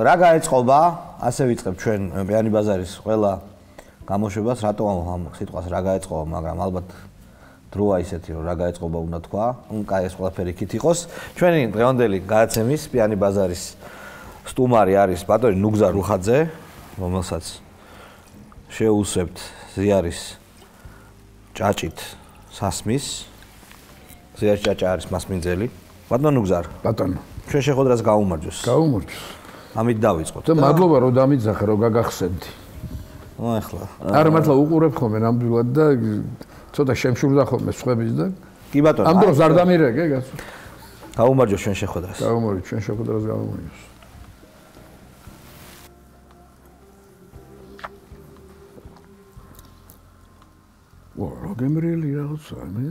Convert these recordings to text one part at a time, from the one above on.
რა გაეწყობა? ასე ვიწყებ ჩვენ ბიანი ბაზარის ყველა გამოშვებას, რატო ამ სიტყვას რა გაეწყობა, მაგრამ ალბათ დროა ისეთი რომ რა გაეწყობა უნდა თქვა, ნუ კაი ეს ყველაფერი იქით იყოს. ჩვენი დღევანდელი გადაცემის ბიანი ბაზარის სტუმარი არის ბატონი ნუგზა რუხაძე, რომელსაც შეუსებთ ზიარის ჭაჭით სასმის. ზიარის ჭაჭა არის მასმინძელი. ბატონო ნუგზარ. ბატონო. ჩვენ შეხოდრას გაუმარჯოს. გაუმარჯოს. ამით დავიწყოთ. და მადლობა რომ დამიძახე რომ გაგახსენდი. ნუ ახლა. არა მართლა უყურებ ხოლმე ნამდვილად და ცოტა შემშურდა ხოლმე სხვების და კი ბატონო. ამ დროს არ დამირეკე გასულ. გაუმარჯოს ჩვენ შეხოდრას. გაუმარჯოს ჩვენ შეხოდრას გაუმარჯოს. ვა, რა გემრიელი რაღაცა მე.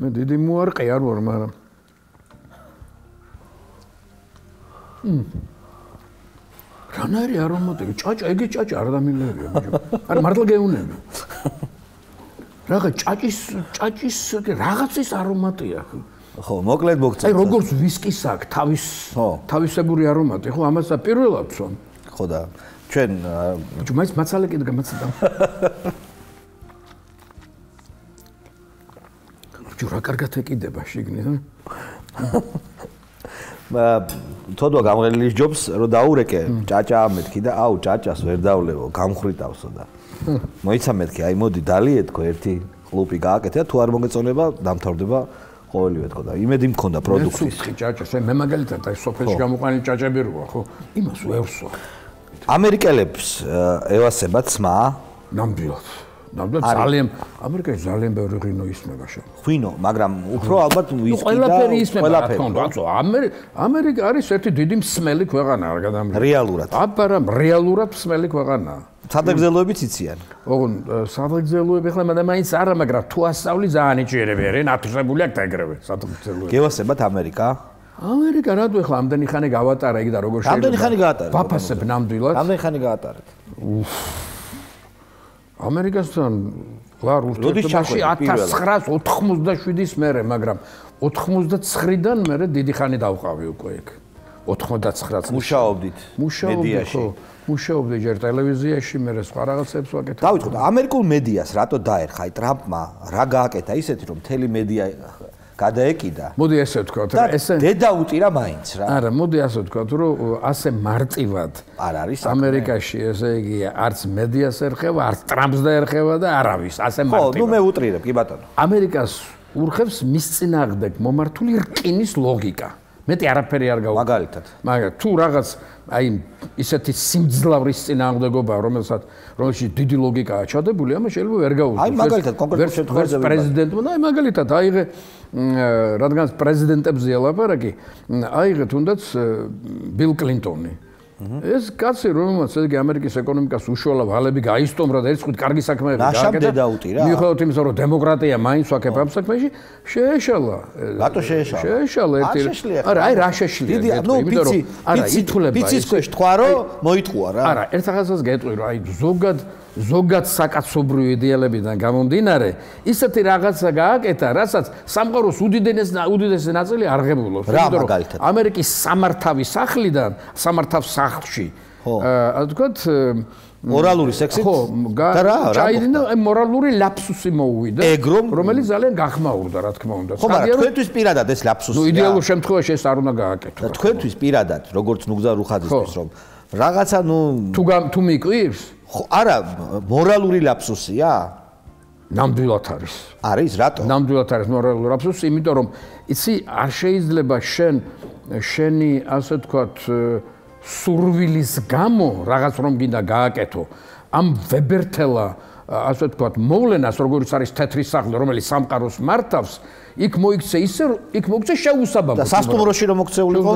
მე დიდი მოარყე არ ვარ, მაგრამ მ რანარი არომატიკა, ჭაჭა, ეგე ჭაჭა არ დამილერია, ბიჭო. არა, მართლა გეუნები. რაღა ჭაჭის, ჭაჭის რაღაცის არომატია. ხო, მოკლედ მოგწევთ. აი, როგორც ვისკის აქვს თავის, თავისებური არომატი, ხო, ამას პირველად ვცვამ. ხო და ჩვენ ბიჭო, მაინც მაცალე კიდე გამაცდა. ბიჭო, რა კარგად ეკიდება შიგნით, ა? თოდვა გამღერლის ჯობს რომ დაურეკე ჭაჭა მეთქი და აუ ჭაჭას ვერ დავლევო გამხრიტავსო და. მოიცა მეთქი აი მოდი დალიეთქო ერთი ყლუპი გააკეთე და თუ არ მოგეწონება დამთავრდება ყოველივე თქო და იმედი მქონდა პროდუქტის. მე ჭაჭას მე მაგალითად აი სოფელში გამოყვანი ჭაჭები როა ხო? იმას ვერსვა ამერიკელებს ევასებათ სმა ნამდვილად ნამდვილად ძალიან ამერიკაში ძალიან ბევრი ღვინო ისმება შენ. ღვინო, მაგრამ უფრო ალბათ ვისკი და ყველაფერი ისმება. ყველაფერი. ამერიკა არის ერთი დიდი მსმელი ქვეყანა რა გადამი. რეალურად. აბარა რეალურად მსმელი ქვეყანა. სადაგზელოებიც იციან. ოღონ სადაგზელოები ხლა მაგრამ მაინც არა, მაგრამ თუ ასწავლი ძალიან იჭერები არის, ნათუშებული აქვს ეგრევე სადაგზელოები. გევასებათ ამერიკა? ამერიკა რატო ახლა ამდენი ხანი გავატარა იქ და როგორ შეიძლება? ამდენი ხანი გაატარა. ვაფასებ ნამდვილად. ამდენი ხანი გაატარეთ. უფ ამერიკასთან ვარ ურთიერთობაში 1987-ის მერე, მაგრამ 89-დან მერე დიდი ხანი დავყავი უკვე იქ. 89 წელს მუშაობდით მედიაში. მუშაობდი ჯერ ტელევიზიაში, მერე სხვა რაღაცებს ვაკეთებ. დავიწყოთ ამერიკულ მედიას რატო დაერხა აი ტრამპმა? რა გააკეთა ისეთი რომ მთელი მედია გადაეკიდა. მოდი ესე ვთქვათ, რა ესე დედა უტირა მაინც რა. არა, მოდი ასე ვთქვათ, რომ ასე მარტივად არ არის ამერიკაში, ესე იგი, არც მედიას ერხება, არც ტრამპს დაერხება და არავის, ასე მარტივად. ხო, ნუ მე უტრირებ, კი ბატონო. ამერიკას урხებს მის წინააღმდეგ მომართული რკინის ლოგიკა. მეტი არაფერი არ გავა. მაგალითად. მაგრამ თუ რაღაც აი ისეთი სიმძლავრის წინააღმდეგობა, რომელსაც რომელშიც დიდი ლოგიკაა ჩადებული, ამას შეიძლება ვერ გაუძლო. აი მაგალითად კონკრეტულ შემთხვევაში პრეზიდენტმა, აი მაგალითად აიღე რადგან პრეზიდენტებზე ლაპარაკი, აიღე თუნდაც ბილ კლინტონი. ეს კაცი რომელმაც ესე იგი ამერიკის ეკონომიკას უშუალო ვალები გაისტომრა და ერთხელ კარგი საქმეები გააკეთა. მიუხედავად იმისა, რომ დემოკრატია მაინც ვაკებ ამ საქმეში, შეეშალა. რატო შეეშალა? შეეშალა ერთი. არა, აი რა შეშლია. დიდი, ну, პიცი, პიცი თულება. პიცის ქვეშ თქვა, რომ მოიტყუა რა. არა, ერთ რაღაცას გეტყვი, რომ აი ზოგად ზოგად საკაცობრიო იდეალებიდან გამომდინარე, ისეთი რაღაცა გააკეთა, რასაც სამყაროს უდიდენეს უდიდესი ნაწილი არ ღებულობს. რა მაგალითად? ამერიკის სამართავის სახლიდან, სამართავს სახლში, აა თქვათ მორალური სექსით? ხო და რა ჩაიდინა მორალური ლაფსუსი მოუვიდა რომელიც ძალიან გახმაურდა რა თქმა უნდა. ხო მაგრამ თქვენთვის პირადად ეს ლაფსუსი ნუ იდეალურ შემთხვევაში ეს არ უნდა გააკეთო თქვენთვის პირადად როგორც ნუგზა რუხაძისთვის რომ რაღაცა ნუ თუ თუ მიკვირს? ხო არა მორალური ლაფსუსია. ნამდვილად არის. არის რატო? ნამდვილად არის მორალური ლაფსუსი იმიტომ რომ იცი არ შეიძლება შენ შენი ასე თქვათ სურვილის გამო რაღაც რომ გინდა გააკეთო ამ ვებერთელა ასე თქვათ მოვლენას როგორც არის თეთრი სახლი რომელიც სამყაროს მართავს იქ მოიქცე ისე იქ მოიქცე შეუსაბამო და სასტუმროში რომ მოქცეულიყო?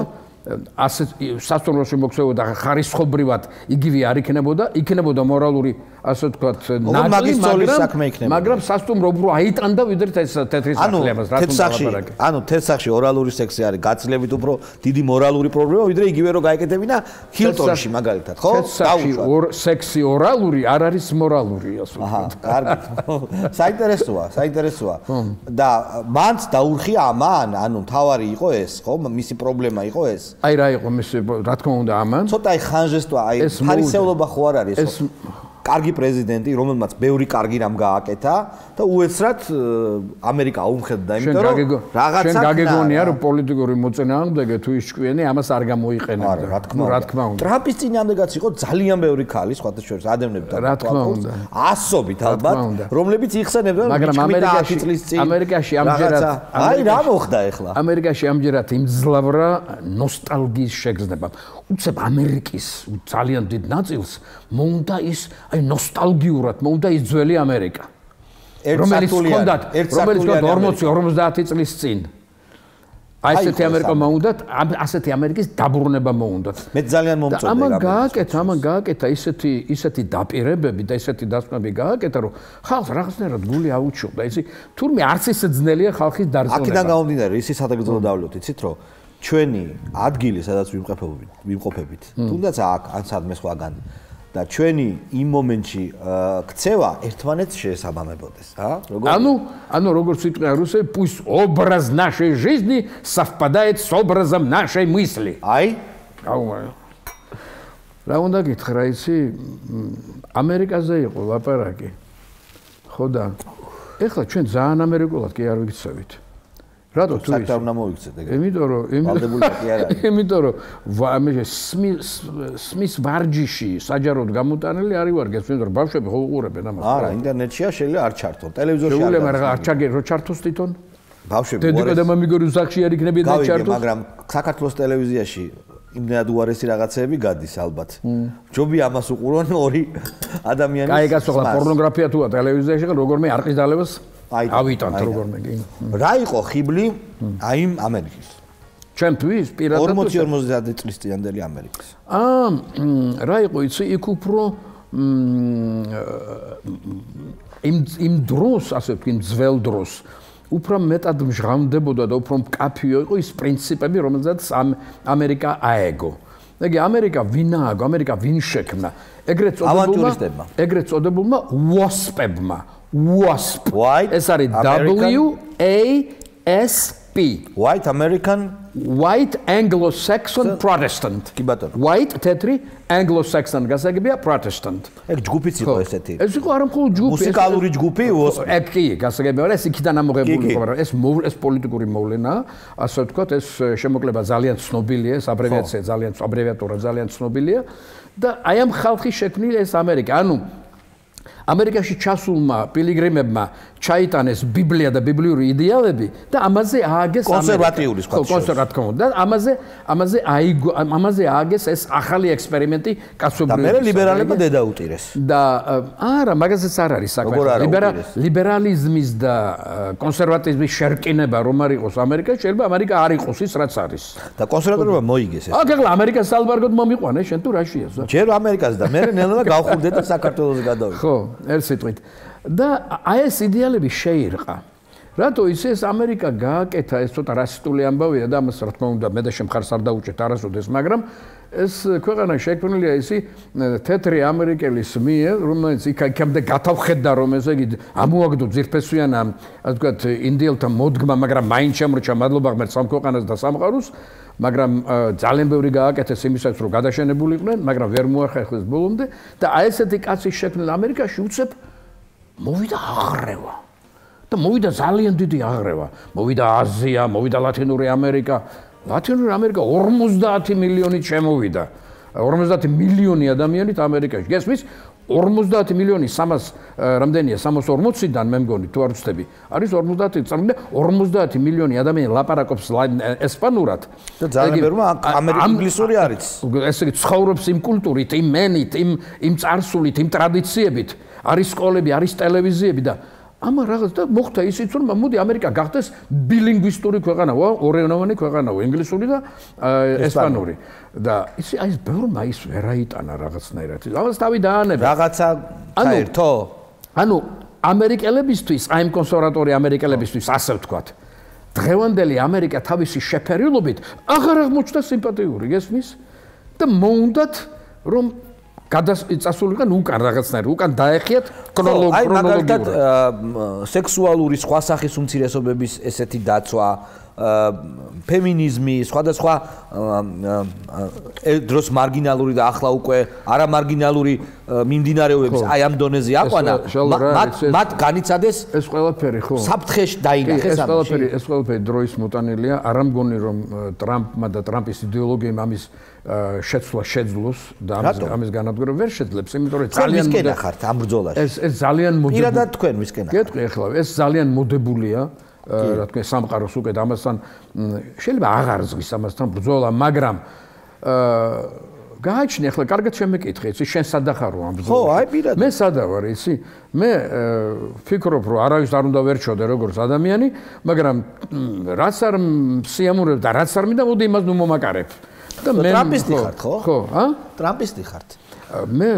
ასე სასტუმროში მოქცეულიყო და ხარისხობრივად იგივე არ იქნებოდა იქნებოდა მორალური ასე ვთქვათ, ნაკლი, ძოლის საქმე იქნება. მაგრამ სასტუმრო უფრო აიტანდა ვიდრე ეს თეთრი სახლებას, რა თქმა უნდა. ანუ თეთრ სახლში ორალური სექსი არის გაცილებით უფრო დიდი მორალური პრობლემა, ვიდრე იგივე რო გაეკეთებინა ჰილტონში მაგალითად, ხო? თეთრ სახლში სექსი ორალური არ არის მორალური, ასე ვთქვათ. აჰა, კარგი. საინტერესოა, საინტერესოა. და მანც დაურხია ამან, ანუ თავარი იყო ეს, ხო? მისი პრობლემა იყო ეს. აი რა იყო მისი, რა თქმა უნდა ამან. ცოტა აი ხანჟესტვა, აი ფარისეულობა ხო არ არის ეს? კარგი პრეზიდენტი, რომელმაც ბევრი კარგი რამ გააკეთა და უეცრად ამერიკა აუმხედდა, იმიტომ რომ რაღაცა შენ გაგეგონია რომ პოლიტიკური მოწინააღმდეგე თუ ის ჭკვიანი ამას არ გამოიყენებდა. რა თქმა უნდა. რა თქმა უნდა. ტრამპის წინააღმდეგაც იყო ძალიან ბევრი ქალი, სხვათა შორის ადევნებდა. რა თქმა უნდა. ასობით ალბათ, რომლებიც იხსენებდნენ მაგრამ ამერიკაში ამერიკაში ამჯერად აი რა მოხდა ახლა? ამერიკაში ამჯერად იმძლავრა ნოსტალგიის შეგრძნება. უცებ ამერიკის ძალიან დიდ ნაწილს მოუნდა ის აი ნოსტალგიურად მოუნდა ის ძველი ამერიკა. რომელიც ჰქონდათ რომელიც ჰქონდათ 40-50 წლის წინ. აი ესეთი ამერიკა მოუნდათ ასეთი ამერიკის დაბრუნება მოუნდათ. მე ძალიან მომწონდა ამან გააკეთა ამან გააკეთა ისეთი ისეთი დაპირებები და ისეთი დასკვნები გააკეთა რომ ხალხს რაღაცნაირად გული აუჩობდა ისი თურმე არც ისე ძნელია ხალხის დარწმუნება. აქედან გამომდინარე ისი სადაგრძელო დავლოთ იცით რომ ჩვენი ადგილი, სადაც ვიმყოფებით, ვიმყოფებით. თუნდაც აქ, ან სადმე სხვაგან და ჩვენი იმ მომენტში ქცევა ერთმანეთს შეესაბამებოდეს, ა? როგორ ანუ, ანუ როგორც ვიტყვი რუსე, пусть образ нашей жизни совпадает с образом нашей мысли. აი? აუ. რა უნდა გითხრა იცი? ამერიკაზე იყო ლაპარაკი. ხო და ეხლა ჩვენ ძალიან ამერიკულად კი არ ვიქცევით. რატო თუ ის? უნდა მოიქცეთ ეგრე. იმიტომ რომ არ არის. იმიტომ რომ მე სმის სმის ვარჯიში საჯაროდ გამოტანილი არის ვარ გესმის რომ ბავშვები ხო უყურებენ ამას არა ინტერნეტშია შეიძლება არ ჩართო ტელევიზორში არ შეიძლება მაგრამ არ ჩაგე რო ჩართოს თვითონ? ბავშვები დედა და მამიგორი ზახში არ იქნებიან და ჩართოს? მაგრამ საქართველოს ტელევიზიაში იმდენად უარესი რაღაცეები გადის ალბათ. ჯობი ამას უყურონ ორი ადამიანის. კაი, გასვლა პორნოგრაფია თუა ტელევიზიაში, როგორმე არყის დალებას ავიტანთ როგორმე კი. რა იყო ხიბლი აი ამერიკის? ჩემთვის პირადად 40-50 წლის წინანდელი ამერიკის. აა რა იყო იცი იქ უფრო იმ იმ დროს ასე ვთქვი ძველ დროს უფრო მეტად მჟღავნდებოდა და უფრო მკაფიო იყო ის პრინციპები რომელზეც ამერიკა აეგო. ეგე ამერიკა ვინ ააგო ამერიკა ვინ შექმნა ეგრეთ წოდებულმა ეგრეთ წოდებულმა WASP-ებმა WASP. ეს არის W A S P. White American White Anglo-Saxon Protestant. კი ბატონო. White თეთრი Anglo-Saxon გასაგებია Protestant. ეგ ჯგუფიც იყო ესეთი. ეს იყო არა მხოლოდ ჯგუფი, მუსიკალური ჯგუფი WASP. ეგ კი, გასაგებია, ეს იქიდან ამოღებული იყო, მაგრამ ეს ეს პოლიტიკური მოვლენა, ასე ვთქვათ, ეს შემოკლება ძალიან ცნობილია, ეს აბრევიაცია ძალიან აბრევიატურა ძალიან ცნობილია და აი ამ ხალხის შექმნილი ეს ამერიკა, ანუ ამერიკაში ჩასულმა პილიგრიმებმა ჩაიტანეს ბიბლია და ბიბლიური იდეალები და ამაზე ააგეს კონსერვატიული სხვა კონსერვატიული და ამაზე ამაზე აიგო ამაზე ააგეს ეს ახალი ექსპერიმენტი კაცობრიობის და მე ლიბერალებმა დედა უტირეს და არა მაგაზეც არ არის საქმე ლიბერალიზმის და კონსერვატიზმის შერკინება რომ არ იყოს ამერიკა შეიძლება ამერიკა არ იყოს ის რაც არის. და კონსერვატორებმა მოიგეს ეს. აკ ახლა ამერიკას ალბარგოდ მომიყვანე შენ თუ რაშია ზო ჯერ ამერიკას და მე ნელა გავხურდე და საქართველოს გადავიდე ხო ერთ სიტყვით და აი ეს იდეალები შეირყა. რატო ისე ეს ამერიკა გააკეთა ეს ცოტა რასისტული ამბავია და ამას რა თქმა უნდა მე და შემხარს არ დაუჭერთ არასოდეს, მაგრამ ეს ქვეყანა შექმნილია ისი თეთრი ამერიკელის მიერ, რომელიც იქამდე გათავხედდა რომ ესე იგი ამოაგდო ძირფესვიანა, ასე ვთქვათ, ინდიელთა მოდგმა, მაგრამ მაინც შემრჩა მადლობა ღმერთს ამ ქვეყანას და სამყაროს. მაგრამ ძალიან ბევრი გააკეთეს იმისაც რომ გადაშენებულიყვნენ, მაგრამ ვერ მოახერხეს ბოლომდე და აი ესეთი კაცი შექმნილ ამერიკაში უცებ მოვიდა აღრევა. და მოვიდა ძალიან დიდი აღრევა. მოვიდა აზია, მოვიდა ლათინური ამერიკა. ლათინური ამერიკა 50 მილიონი შემოვიდა. 50 მილიონი ადამიანით ამერიკაში. გესმის? 50 მილიონი 300 რამდენია 340-დან მე მგონი თუ არ ვწდები. არის 50 წამდა 50 მილიონი ადამიანი ლაპარაკობს ესპანურად და ძალიან ბევრი ამერიკული არის. ესე იგი ცხოვრობს იმ კულტურით, იმ მენით, იმ იმ წარსულით, იმ ტრადიციებით. არის სკოლები, არის ტელევიზიები და ამა რაღაც და მოხდა ისიც რომ მოდი ამერიკა გახდეს ბილინგვისტური ქვეყანა, ორენოვანი ქვეყანა, ინგლისური და ესპანური. და ისი აი ეს ბევრმა ის ვერ აიტანა რაღაცნაირად. ამას თავი დაანება. რაღაცა საერთო? ანუ ამერიკელებისთვის, აი ამ კონსერვატორი ამერიკელებისთვის ასე ვთქვათ. დღევანდელი ამერიკა თავისი შეფერილობით აღარ აღმოჩნდა სიმპათიური, გესმის? და მოუნდათ რომ გადაწასულიყან უკან? რაღაცნაირად, უკან დაეხიათ? ქრონოლოგიურად. აი მაგალითად სექსუალური სხვა სახის უმცირესობების ესეთი დაცვა, ფემინიზმი, სხვადასხვა დროს მარგინალური და ახლა უკვე არა მარგინალური მიმდინარეობების აი ამ დონეზე აყვანა მათ მათ განიცადეს ეს ყველაფერი ხო. საფრთხეში დაინახეს ეს ყველაფერი ეს ყველაფერი დროის მოტანილია. არ ამგონი რომ ტრამპმა და ტრამპის იდეოლოგიამ ამის შეცვლა შეძლოს და ამის განადგურება ვერ შეძლებს იმიტომ რომ ძალიან მისკენა ხართ ამ ბრძოლაში? ეს ეს ძალიან მოდებული პირადად თქვენ მისკენა გეტყვი ახლა ეს ძალიან მოდებულია რა თქმა უნდა სამყაროს უკვე ამასთან შეიძლება აღარ ზღვის ამასთან ბრძოლა მაგრამ აა გააჩნი ახლა კარგად შემეკითხე იცი შენ სადახარო ამ ბრძოლაში? ხო აი პირადად. მე სადა ვარ იცი მე ფიქრობ რომ არავის არ უნდა ვერჩოდე როგორც ადამიანი მაგრამ რაც არ სიამოვნებ და რაც არ მინდა მოდი იმას ნუ მომაკარებ და მე ტრამპისტი ხართ ხო ხო ა ტრამპისტი ხართ მე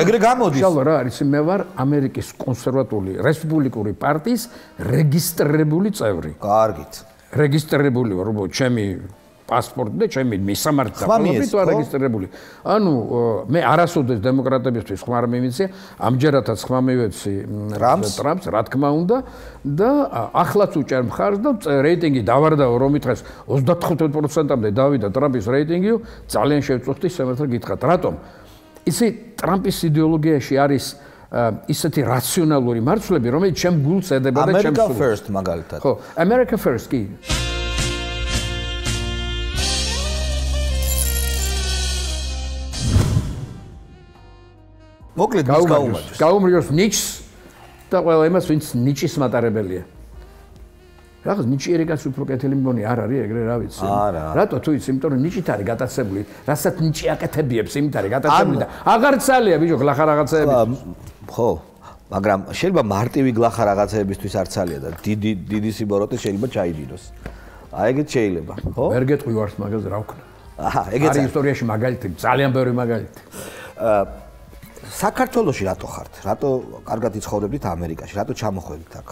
ეგრე გამოდის. შალვა რა არის? მე ვარ ამერიკის კონსერვატული რესპუბლიკური პარტიის რეგისტრირებული წევრი. კარგით. რეგისტრირებული ვარ, უბრალოდ ჩემი პასპორტი და ჩემი მისამართი დაყოლებით ვარ რეგისტრირებული. ანუ მე არასოდეს დემოკრატებისთვის ხმარ მიმიცე, ამჯერადაც ხმა მივეცი ტრამპს, რა თქმა უნდა და ახლაც უჭერ მხარს და რეიტინგი დავარდაო რომ ითხრეს 35%-მდე დავიდა ტრამპის რეიტინგი, ძალიან შევწუხდი შემოთხრა გითხრათ, რატომ? ისი ტრამპის იდეოლოგიაში არის ისეთი რაციონალური მარცვლები, რომელიც ჩემ გულს ედება და ჩემს America first მაგალითად. ხო, America first კი. მოკლედ გაუმარჯოს. გაუმარჯოს. ნიჩს და ყველა იმას, ვინც ნიჩის მატარებელია. რაღაც ნიჭიერი კაცი უფრო კეთილი მგონი? არ არის ეგრე რა ვიცი. არა. რატო თუ იცი იმიტომ რომ ნიჭით არის გატაცებული. რასაც ნიჭი აკეთებიებს იმით არის გატაცებული და აღარ ცალია ბიჭო გლახა რაღაცეები. ხო მაგრამ შეიძლება მარტივი გლახა რაღაცეებისთვის არ ცალია და დიდი დიდი სიბოროტე შეიძლება ჩაიდინოს. აი ეგეც შეიძლება ხო? ვერ გეტყვი ვარს მაგაზე რა ვქნა. აჰა ეგეც არის ისტორიაში მაგალითი ძალიან ბევრი მაგალითი. აა საქართველოში რატო ხართ? რატო კარგად იცხოვრებით ამერიკაში? რატო ჩამოხვედით აქ?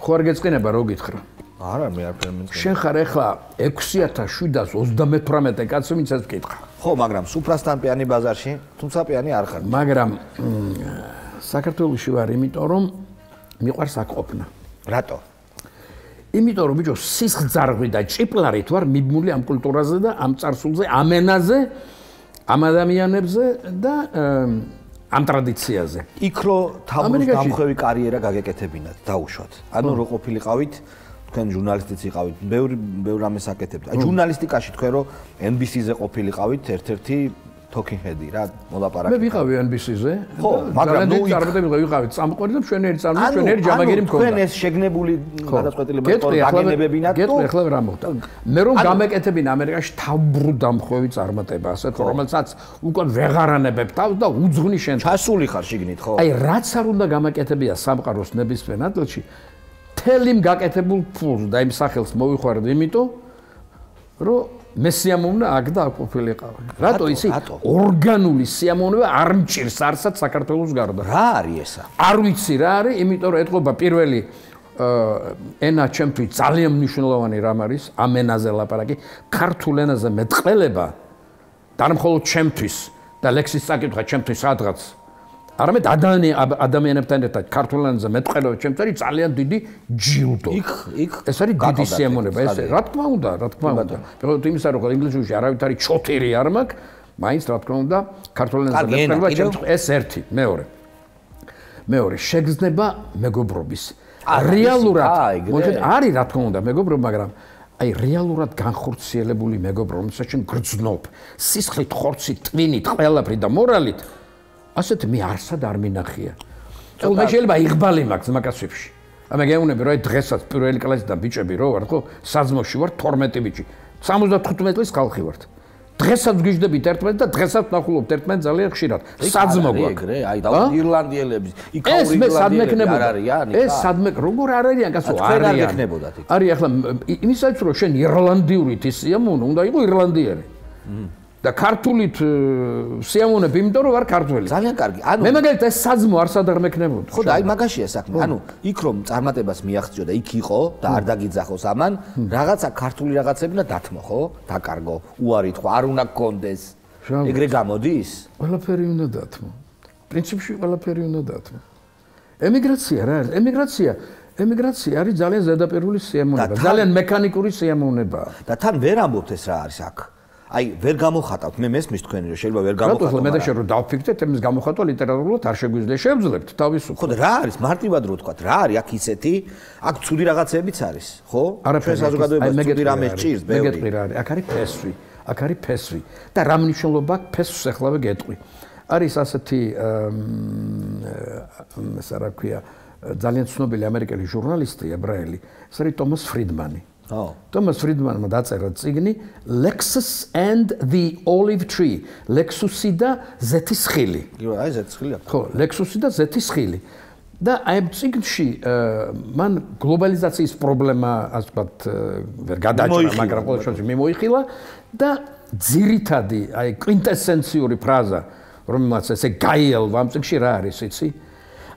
ხო არ გეწყინება რო გითხრა? არა, მე არ გეწყინება. შენ ხარ ახლა 6738 კაცო ვინც ეს გითხრა. ხო, მაგრამ სუფრასთან პიანი ბაზარში, თუმცა პიანი არ ხარ. მაგრამ საქართველოსში ვარ, იმიტომ რომ მიყვარს აკყოფნა. რატო? იმიტომ რომ ბიჭო, სისხლძარღვი და ჭიპლარით ვარ მიბმული ამ კულტურაზე და ამ წარსულზე, ამ ენაზე ამ ადამიანებზე და ამ ტრადიციაზე. იქ რო თავის დამხვევი კარიერა გაგეკეთებინათ, დაუშვათ. ანუ რო ყოფილიყავით, თქვენ ჟურნალისტიც იყავით, ბევრი ბევრ ამას აკეთებთ. აი ჟურნალისტიკაში თქვენ რო NBC-ზე ყოფილიყავით, ერთ-ერთი talking head-ი რა მოლაპარაკე. მე ვიყავი NBC-ზე. ხო, მაგრამ ნუ წარმატებული ვიყავი წამყვანი და ჩვენერი წარმატებული ჩვენერი ჯამაგირი მქონდა. თქვენ ეს შეგნებული გადაწყვეტილება გაგენებებინათ თუ გეტყვი ახლა რა მოხდა. მე რომ გამეკეთებინ ამერიკაში თავბრუდამხვევი წარმატება ასეთ რომელსაც უკვე ვეღარანებებ თავს და უძღვნი შენ. ჩასული ხარ შიგნით ხო? აი რაც არ უნდა გამაკეთებია სამყაროს ნებისმიერ ადგილში თელიმ გაკეთებულ ფულს და იმ სახელს მოვიხმარდ იმიტომ რომ მე სიამოვნა აქ და აქ ყოფილიყავი. რატო ისი? ორგანული სიამოვნება არ მჭირს არსად საქართველოს გარდა. რა არის ესა? არ ვიცი რა არის, იმიტომ რომ ეთყობა პირველი ენა ჩემთვის ძალიან მნიშვნელოვანი რამ არის, ამ ენაზე ლაპარაკი, ქართულ ენაზე მეტყველება და არ მხოლოდ ჩემთვის და ლექსის საკითხა ჩემთვის სადღაც არამედ ადამიანებთან ერთად ქართულენზე მეტყველება ჩემს არის ძალიან დიდი ჯილდო. იქ იქ ეს არის დიდი სიამოვნება, ეს რა თქმა უნდა, რა თქმა უნდა. ფიქრობ იმისა რომ ინგლისურში არავით არის ჩოთერი არ მაქვს, მაინც რა თქმა უნდა ქართულენზე მეტყველება ჩემს ეს ერთი, მეორე. მეორე შეგზნება მეგობრობის. რეალურად მოკლედ არის რა თქმა უნდა მეგობრობა, მაგრამ აი რეალურად განხორციელებული მეგობრობა, რომელსაც შენ გრძნობ, სისხლით, ხორცით, ტვინით, ყველაფრით და მორალით ასეთ მე არსად არ მინახია. თუ მე შეიძლება იღბალი მაქვს მაკაცებში. ამე გეუბნები რომ დღესაც პირველი კლასიდან ბიჭები რო ვარ ხო? საძმოში ვარ 12 ბიჭი. 75 წლის ხალხი ვართ. დღესაც გიждდებით ერთმანეთს და დღესაც ნახულობთ ერთმანეთს ძალიან ხშირად. საძმო გვაქვს. ეგრე, აი და ირლანდიელების, იქაური ირლანდიელები არ არიან? ეს სადმე როგორ არ არიან, გასულ არიან. არ გექნებოდათ იქ. არის ახლა იმისაც რომ შენ ირლანდიური თისიამოვნო უნდა იყო ირლანდიელი. და ქართულით სიამოვნებ, იმიტომ რომ ვარ ქართველი. ძალიან კარგი. ანუ მე მაგალითად ეს საძმო არ სადღარ მექნებოდა. ხო და აი მაგაშია საქმე. ანუ იქ რომ წარმატებას მიაღწიო და იქ იყო და არ დაგიძახოს ამან, რაღაცა ქართული რაღაცები და დათმო, ხო? დაკარგო. უარით ხო, არ უნდა გქონდეს. ეგრე გამოდის? ყველაფერი უნდა დათმო. პრინციპში ყველაფერი უნდა დათმო. ემიგრაცია რა არის? ემიგრაცია ემიგრაცია არის ძალიან ზედაპირული სიამოვნება, ძალიან მექანიკური სიამოვნება. და თან ვერ ამბობთ ეს რა არის აქ? აი ვერ გამოხატავთ. მე მესმის თქვენი რომ შეიძლება ვერ გამოხატავ მე და შენ რომ დავფიქრდეთ ემის გამოხატვა ლიტერატურულად არ შეგვიძლია შევძლებთ თავისუფლად ხო და რა არის? მარტივად რო თქვა რა არის? აქ ისეთი აქ ცუდი რაღაცებიც არის ხო? ჩვენ საზოგადოებას ცუდი რამე სჭირს ბევრი. მე გეტყვი რა არის? აქ არის ფესვი აქ არის ფესვი. და რა მნიშვნელობა აქვს? ფესვს ახლავე გეტყვი. არის ასეთი ეს რა ქვია ძალიან ცნობილი ამერიკელი ჟურნალისტი ებრაელი ეს არის ტომას ფრიდმანი ხო. თომას ფრიდმანმა დაწერა წიგნი Lexus and the Olive Tree. Lexus-ი და ზეთისხილი. კი, აი ზეთისხილი აქვს. ხო, Lexus-ი და ზეთისხილი. და აი წიგნში მან გლობალიზაციის პრობლემა, ასე ვთქვათ, ვერ გადაჭრა, მაგრამ ყოველ შემთხვევაში მიმოიხილა და ძირითადი, აი კვინტესენციური ფრაზა, რომელსაც ესე გაიელვა ამ წიგნში რა არის, იცი?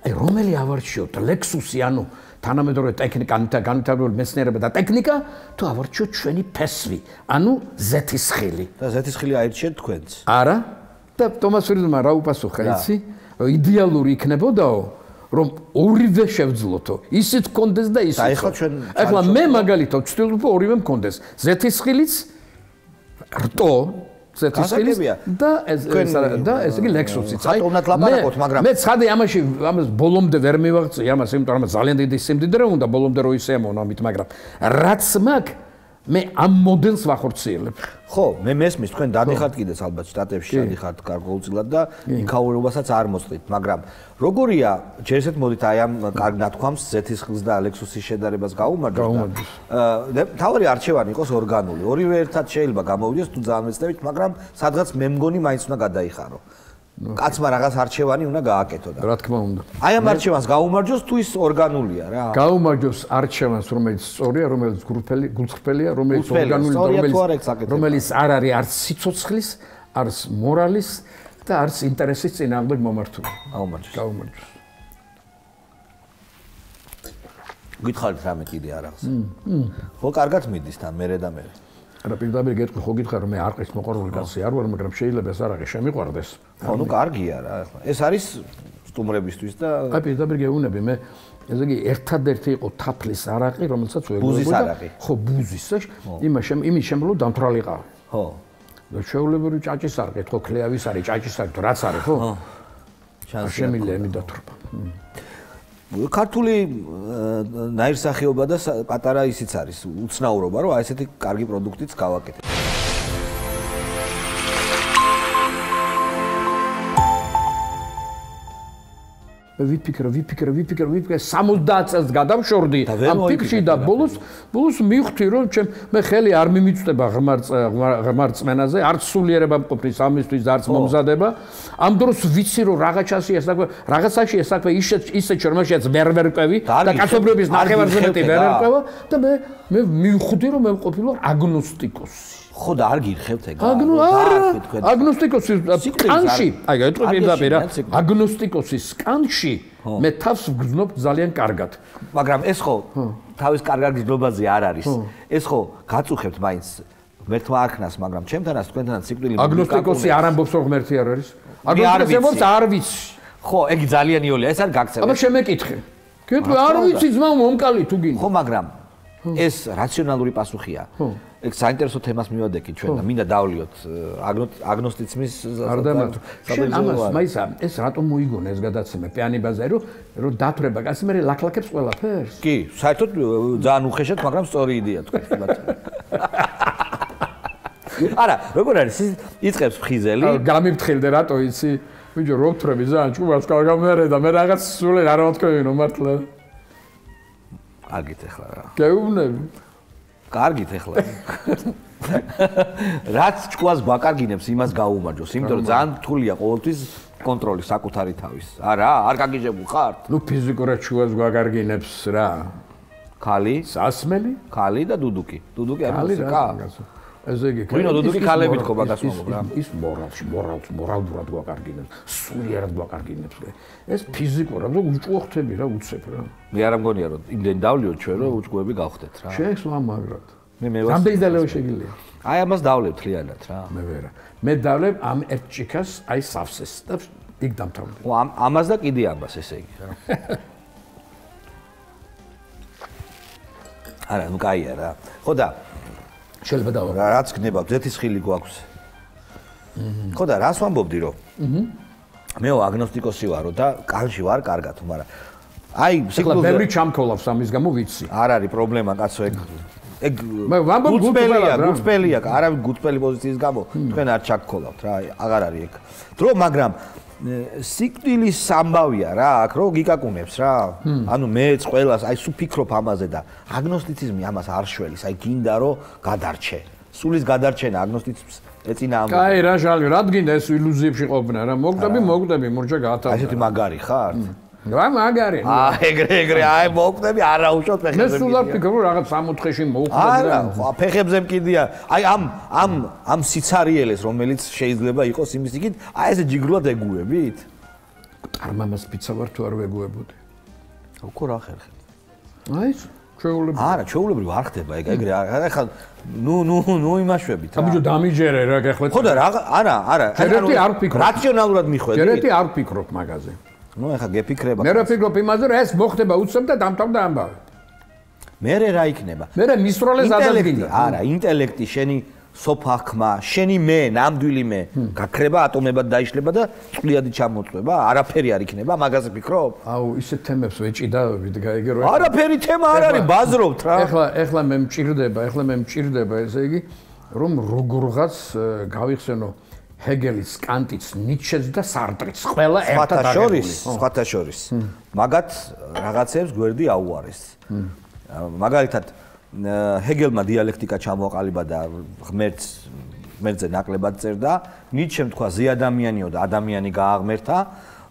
აი რომელი ავარჩიოთ Lexus-ი, ანუ თანამედროვე ტექნიკა, განვითარებული მეცნიერება და ტექნიკა, თუ ავარჩიოთ ჩვენი ფესვი, ანუ ზეთისხილი. და ზეთისხილი აირჩიეთ თქვენც. არა? და თომას ფრიდმანმა რა უპასუხა, იცი? იდეალური იქნებოდაო, რომ ორივე შევძლოთო. ისიც კონდეს და ისიც. აი ხო ჩვენ ახლა მე მაგალითად ვცდილობ ორივე მქონდეს. ზეთისხილიც რტო ზეთისხილის და ეს და ეს იგი ლექსუსიც აი უნდათ ლაპარაკოთ მაგრამ მე ცხადე ამაში ამას ბოლომდე ვერ მივაღწი ამას იმიტომ რომ ძალიან დიდი სიმდიდრე უნდა ბოლომდე რო ისე ამონა ამით მაგრამ რაც მაგ მე ამ მოდელს ვახორციელებ. ხო, მე მესმის თქვენ დადიხართ კიდეც ალბათ შტატებში დადიხართ გარკვეულწილად და იქაურობასაც არ მოსწრით, მაგრამ როგორია, ჯერ ესეთ მოდით აი ამ კარგ ნათქვამს ზეთისხლს და ალექსუსის შედარებას გაუმარჯოთ. აა თავი არჩევანი იყოს ორგანული. ორივე ერთად შეიძლება გამოვიდეს თუ ძალიან მეცდებით, მაგრამ სადღაც მე მგონი მაინც უნდა გადაიხარო. კაცმა რაღაც არჩევანი უნდა გააკეთო და რა თქმა უნდა. აი ამ არჩევანს გაუმარჯოს თუ ის ორგანულია რა? გაუმარჯოს არჩევანს, რომელიც სწორია, რომელიც გულფელი, გულწრფელია, რომელიც ორგანული, რომელიც რომელიც არ არის არც სიცოცხლის, არც მორალის და არც ინტერესის წინააღმდეგ მომართული. გაუმარჯოს. გაუმარჯოს. გითხარით რამე კიდე არახს? ხო, კარგად მიდის თან მერე და მერე. არა პირდაპირ გეტყვი ხო გითხარ მე არყის მოყარული კაცი არ ვარ მაგრამ შეიძლება ეს არ არის შემიყვარდეს ხო ნუ კარგია რა ახლა. ეს არის სტუმრებისთვის და აი პირდაპირ გეუბნები მე ესე იგი ერთადერთი იყო თაფლის არაყი რომელსაც ვეგებოდა ხო ბუზის იმას შემ იმის შემლო დამთრალიყა ხო. და შეულებური ჭაჭის არყი ხო ქლეავის არის ჭაჭის არყი რაც არის ხო? ხო. შემილია იმი დათრობა ქართული ნაირსახეობა და პატარა ისიც არის უცნაურობა რომ აი ესეთი კარგი პროდუქტიც გავაკეთებ ვიფიქრე, ვიფიქრე, ვიფიქრე, ვიფიქრე 70 წელს გადავშორდი ამ ფიქრში და ბოლოს ბოლოს მივხვდი რომ ჩემ მე ხელი არ მიმიწდება ღმარ ღმარ წმენაზე, არც სულიერება მყოფნის ამისთვის არც მომზადება. ამ დროს ვიცი რომ რაღაცაში ეს საქმე, რაღაცაში ეს საქმე ისე ისე ჩორმაშიაც ვერ ვერკვევი და კაცობრიობის ნახევარზე მეტი ვერ ვერკვევა და მე მე მივხვდი რომ მე მყოფილვარ აგნოსტიკოსი. ხო და არ გირხევთ ეგ აგნო არა აგნოსტიკოსის კანში აი გაიტყვი პირდაპირ აგნოსტიკოსის კანში მე თავს ვგზნობ ძალიან კარგად. მაგრამ ეს ხო თავის კარგად გზნობაზე არ არის. ეს ხო გაწუხებთ მაინც. მერტმა აქნას მაგრამ ჩემთანაც თქვენთანაც სიკვდილი აგნოსტიკოსი არ ამბობს რომ ღმერთი არ არის? აგნოსტიკოსი ამბობს არ ვიცი. ხო ეგ ძალიან იოლია ეს არ გაქცევა აბა შემეკითხე. კითხე არ ვიცი ძმა მომკალი თუ გინდა ხო მაგრამ ეს რაციონალური პასუხია ეგ საინტერესო თემას მივადექი ჩვენ და მინდა დავლიოთ აგნოსტიციზმის შენ ამას მაისა ეს რატომ მოიგონა ეს გადაცემა პიანიბაზე რომ რომ დათრება კაცი მე ლაკლაკებს ყველაფერს? კი, საერთოდ ძალიან უხეშად, მაგრამ სწორი იდეა თქვენ ხიბათ. არა, როგორ არის ის იწებს ფხიზელი? გამიფთხილდე რატო იცი? ბიჭო, რო ვთრები ძალიან ჭუბას კარგამერე და მე რაღაც სულ არ მოთქვევინო მართლა. აგით ახლა რა. გეუბნები. კარგით ახლა. რაც ჭკუას გვაკარგინებს, იმას გაუმარჯოს, იმიტომ რომ ძალიან რთულია ყოველთვის კონტროლი საკუთარი თავის. არა, არ გაგიჟებულ ხართ? ნუ ფიზიკურად ჭკუას გვაკარგინებს რა. ქალი, სასმელი, ქალი და დუდუკი. დუდუკი არის მუსიკა. ესე იგი, ვინო დუდუკი ქალებით ხო მაგას მომობ რა. ის მორალში, მორალს, მორალურად გვაკარგინებს, სულიერად გვაკარგინებს. ეს ფიზიკურად, რომ უჭკუო ხთები რა, უცებ რა. მე არ მგონია რომ იმდენ დავლიოთ ჩვენ რომ უჭკუები გავხდეთ რა. შეეცვა მაგრად. მე მე რამდენი დალეო შეგიძლია? აი ამას დავლებ თლიანად რა. მე ვერა. მე დავლებ ამ ერთ ჭიქას, აი სავსეს და იქ დამთავრდა. ო ამ ამას და კიდე ამას ესე იგი რა. არა, ნუ კაია რა. ხო და შეიძლება დავა. რაც გნება, ზეთის ხილი გვაქვს. ხო და რას ვამბობდი რომ? მეო აგნოსტიკოსი ვარო და კანში ვარ კარგად, მაგრამ აი, სიკლზე ბევრი ჩამქოლავს ამის გამო ვიცი. არ არის პრობლემა, კაცო, ეგ ეგ ვამბობ გუთპელია, გუთპელია, არავინ გუთპელი პოზიციის გამო თქვენ არ ჩაგქოლავთ რა, აღარ არის ეგ. დრო, მაგრამ სიკვდილის სამბავია რა, აქ რო გიკაკუნებს რა. ანუ მეც ყოველას აი სულ ფიქრობ ამაზე და აგნოსტიციზმი ამას არ შველის, აი გინდა რომ გადარჩე. სულის გადარჩენა აგნოსტიციზმს ეწინა ამ. კაი რა ჟალი, რა დგინდა ეს ილუზიებში ყოფნა რა. მოგდები, მოგდები, მურჯა გაათავდა. აი ესეთი მაგარი ხარ? რა მაგარი? აა ეგრე ეგრე, აი მოგდები, არა უშოთ ფეხებზე. მე სულად ფიქრობ რაღაც სამოთხეში მოუხდები რა. არა, ფეხებზე მკიდია. აი ამ ამ ამ სიცარიელეს, რომელიც შეიძლება იყოს იმის იქით, აი ესე ჯიგრულად ეგუებით? წარმამას პიცა ვარ თუ არ ვეგუებოდი? უკო რა ხერხი? აი ჩვეულებრივ. არა, ჩვეულებრივ არ ხდება ეგ ეგრე. ახლა ნუ ნუ ნუ იმაშვებით რა. აბიჯო დამიჯერე რა გეხლა. ხო და რა არა, არა. ჯერეთი არ ფიქრობ. რაციონალურად მიხვედი. ჯერეთი არ ფიქრობ მაგაზე. ნუ ახლა გეფიქრება. მე რა ფიქრობ იმაზე, რომ ეს მოხდება უცებ და დამთავრდა ამბავი. მე რა იქნება? მე რა მისროლეს ადაგინდა. არა, ინტელექტი შენი სოფახმა, შენი მე, ნამდვილი მე, გაქრება ატომებად დაიშლება და წვლიადი ჩამოწვება, არაფერი არ იქნება, მაგაზე ფიქრობ? აუ, ისეთ თემებს ვეჭიდა, ვიდგაიგე რომ არაფერი თემა არ არის, ბაზრობთ რა. ეხლა, ეხლა მე მჭირდება, ეხლა მე მჭირდება, ესე იგი, რომ როგორღაც გავიხსენო ჰეგელის, კანტის, ნიცშეს და სარტრის ყველა ერთად შორის, სხვათა შორის. მაგათ რაღაცებს გვერდი აუარეს. მაგალითად ჰეგელმა დიალექტიკა ჩამოაყალიბა და ღმერთს ღმერთზე ნაკლებად წერდა. ნიცშემ თქვა ზე ადამიანიო და ადამიანი გააღმერთა.